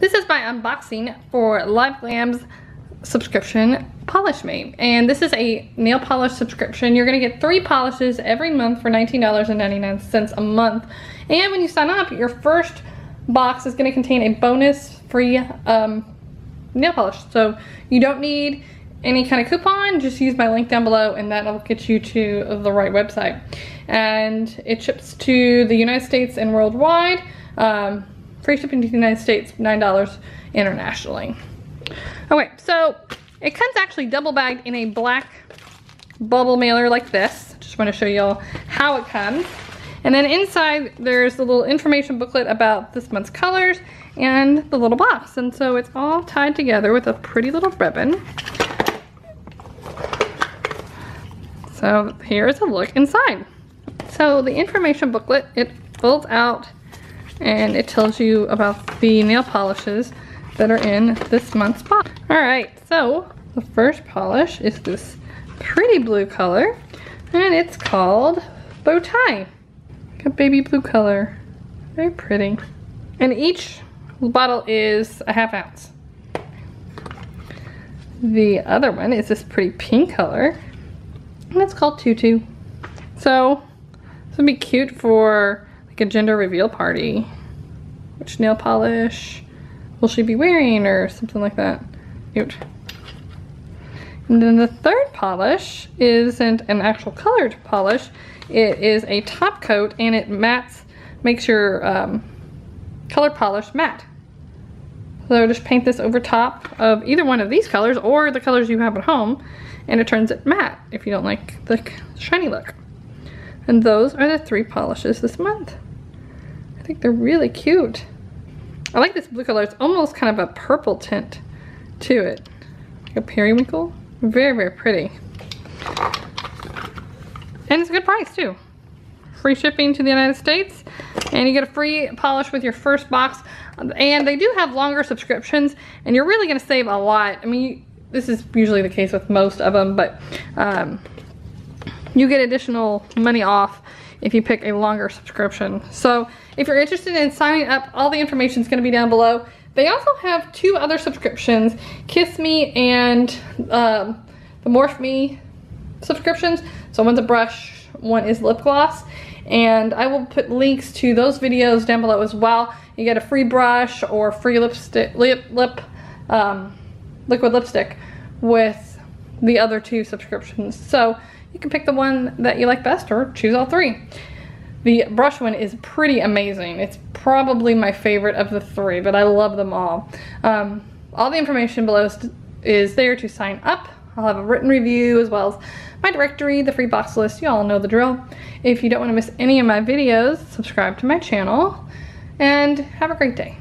This is my unboxing for LiveGlam's subscription PolishMe. And this is a nail polish subscription. You're gonna get three polishes every month for $19.99 a month. And when you sign up, your first box is gonna contain a bonus free um, nail polish. So you don't need any kind of coupon, just use my link down below and that'll get you to the right website. And it ships to the United States and worldwide. Um, free shipping to the United States, $9 internationally. Okay, so it comes actually double bagged in a black bubble mailer like this. Just want to show y'all how it comes. And then inside there's a little information booklet about this month's colors and the little box. And so it's all tied together with a pretty little ribbon. So here's a look inside. So the information booklet, it folds out and it tells you about the nail polishes that are in this month's box. All right, so the first polish is this pretty blue color and it's called Bow Tie. A baby blue color, very pretty. And each bottle is a half ounce. The other one is this pretty pink color and it's called Tutu. So this would be cute for like a gender reveal party. Which nail polish will she be wearing or something like that. Cute. And then the third polish isn't an actual colored polish. It is a top coat and it mattes, makes your um, color polish matte. So just paint this over top of either one of these colors or the colors you have at home and it turns it matte if you don't like the shiny look. And those are the three polishes this month. Think they're really cute. I like this blue color. It's almost kind of a purple tint to it. Like a periwinkle. Very, very pretty. And it's a good price too. Free shipping to the United States. And you get a free polish with your first box. And they do have longer subscriptions. And you're really going to save a lot. I mean, this is usually the case with most of them. But um, you get additional money off if you pick a longer subscription. So if you're interested in signing up, all the information is going to be down below. They also have two other subscriptions, Kiss Me and um, the Morph Me subscriptions. So one's a brush, one is lip gloss. And I will put links to those videos down below as well. You get a free brush or free lipstick, lip, lip um, liquid lipstick with the other two subscriptions. So you can pick the one that you like best or choose all three. The brush one is pretty amazing. It's probably my favorite of the three, but I love them all. Um, all the information below is there to sign up. I'll have a written review as well as my directory, the free box list. You all know the drill. If you don't want to miss any of my videos, subscribe to my channel and have a great day.